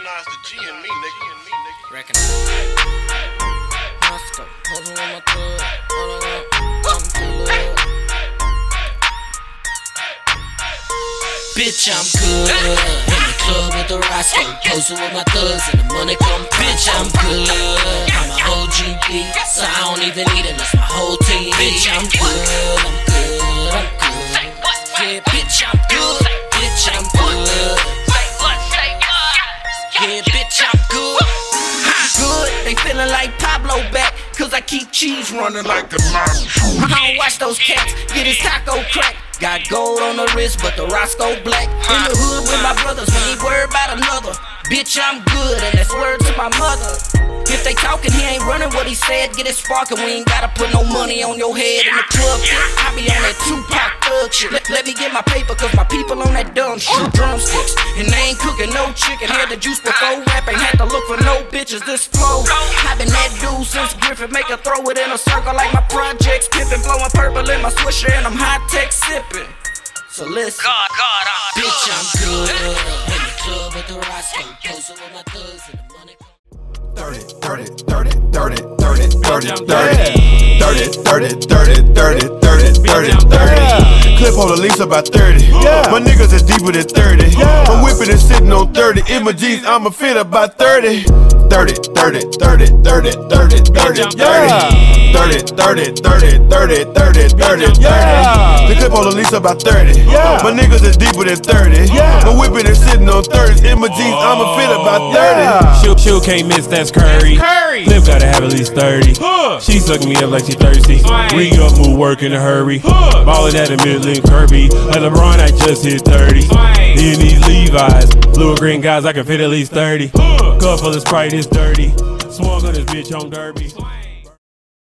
recognize the G in me, nigga. Recognize. Moscow, posing with my thug. Hold on, I'm good. Bitch, I'm good. In the club with the Roscoe. Posing with my thugs and the money come. Bitch, I'm good. I'm a OGB, so I don't even need it. That's my whole team. Bitch, I'm good. I'm good. Keep cheese running like the mob. I don't watch those cats get his taco crack. Got gold on the wrist, but the Roscoe black. In the hood with my brothers, we ain't worried about another. Bitch, I'm good, and that's word to my mother. If they talking, he ain't running what he said. Get it sparking, we ain't gotta put no money on your head in the club. I be on that Tupac thug shit. Let, let me get my paper, cause my people on that dumb shit. Drumsticks, and they ain't cooking no chicken. Had the juice before rap, ain't had to look for no bitches. This flow, I been that dude since Griffin. Make her throw it in a circle like my projects. Pippin', blowing purple in my swisher, and I'm high tech sipping. So listen, God, God, I'm bitch, I'm good. In the club with the Roscoe, posing with my thugs and the money. 30, 30, 30, 30, 30, 30, 30, 30, 30, 30, 30, 30, 30, 30. Clip hold at least about 30. My niggas is deeper than 30. I'm whipping and sitting on 30. In my jeans, I'ma fit about 30. 30, 30, 30, 30, 30, 30, 30. 30, 30, 30, 30, 30, 30, 30. The clip hold at least about 30. My niggas is deeper than 30. I'm whipping and sitting on 30. In my jeans, I'ma oh, fit about 30. Shoe, shoe can't miss, that's Curry. Curry. Clip gotta have at least 30. She sucking me up like she thirsty. Swang. Re up, move, work in a hurry. Ballin' at the Midland Kirby. Like LeBron, I just hit 30. Swang. Then these Levi's. Blue and green guys, I can fit at least 30. Cup full of Sprite is dirty. Swung on this bitch on Derby.